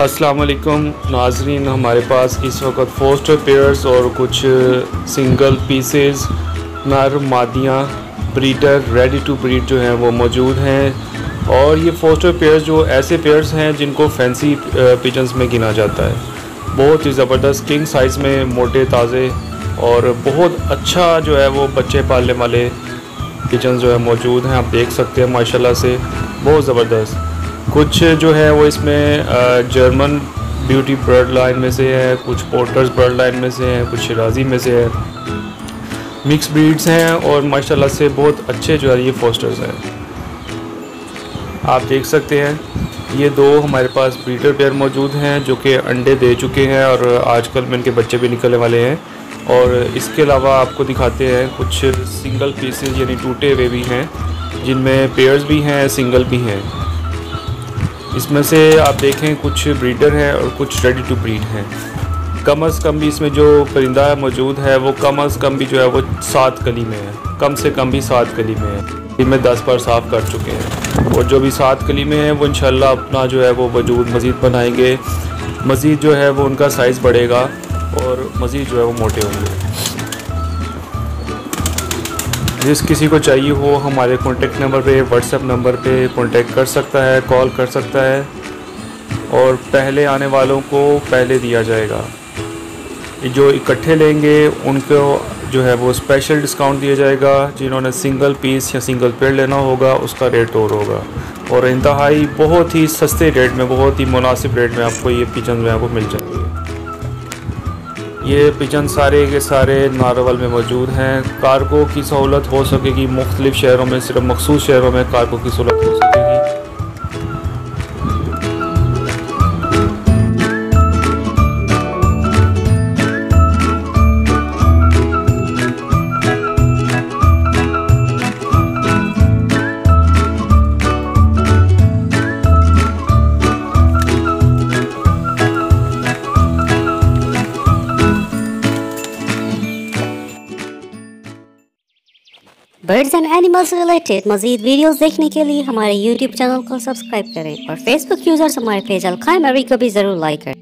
अस्सलाम वालेकुम नाजरीन, हमारे पास इस वक्त फोस्टर पेयर्स और कुछ सिंगल पीसेस नर, मादियाँ ब्रीडर रेडी टू ब्रीड जो हैं, वो मौजूद हैं। और ये फोस्टर पेयर्स जो ऐसे पेयर्स हैं, जिनको फैंसी पिजन्स में गिना जाता है। बहुत ही ज़बरदस्त किंग साइज़ में मोटे, ताज़े और बहुत अच्छा जो है, वो बच्चे पालने वाले पिजन जो है, मौजूद हैं। आप देख सकते हैं, माशाल्लाह से, बहुत ज़बरदस्त। कुछ जो है वो इसमें जर्मन ब्यूटी बर्ड लाइन में से है, कुछ पोर्टर्स बर्ड लाइन में से हैं, कुछ शराजी में से है। मिक्स ब्रीड्स हैं और माशाल्लाह से बहुत अच्छे जो है ये फोस्टर्स हैं। आप देख सकते हैं, ये दो हमारे पास ब्रीडर पेयर मौजूद हैं जो कि अंडे दे चुके हैं और आजकल में इनके बच्चे भी निकलने वाले हैं। और इसके अलावा आपको दिखाते हैं कुछ सिंगल पीसेज यानी टूटे हुए भी हैं, जिनमें पेयर्स भी हैं सिंगल भी हैं। इसमें से आप देखें कुछ ब्रीडर हैं और कुछ रेडी टू ब्रीड हैं। कम अज़ कम भी इसमें जो परिंदा मौजूद है, वो कम अज़ कम भी जो है, वो सात कली में है। कम से कम भी सात कली में है। इनमें दस बार साफ़ कर चुके हैं। और जो भी सात कली में है, वो इंशाल्लाह अपना जो है, वो वजूद मज़ीद बनाएँगे। मज़ीद जो है, वो उनका साइज़ बढ़ेगा और मज़ीद जो है, वो मोटे होंगे। जिस किसी को चाहिए हो, हमारे कॉन्टेक्ट नंबर पे व्हाट्सएप नंबर पे कॉन्टेक्ट कर सकता है कॉल कर सकता है। और पहले आने वालों को पहले दिया जाएगा। जो इकट्ठे लेंगे, उनको जो है वो स्पेशल डिस्काउंट दिया जाएगा, जिन्होंने सिंगल पीस या सिंगल पेड़ लेना होगा, उसका रेट और होगा। और इंतहाई बहुत ही सस्ते रेट में, बहुत ही मुनासिब रेट में आपको ये किचन जो है वो मिल जाएँगे। ये पिजन सारे के सारे नारवल में मौजूद हैं। कार्गो की सहूलत हो सकेगी मुख्तलिफ़ शहरों में, सिर्फ़ मखसूस शहरों में कार्गो की सहूलत हो सकेगी। बर्ड्स एंड एनिमल्स रिलेटेड मजीद वीडियोस देखने के लिए हमारे यूट्यूब चैनल को सब्सक्राइब करें और फेसबुक यूज़र्स हमारे पेज अलखाई मैरी को भी ज़रूर लाइक करें।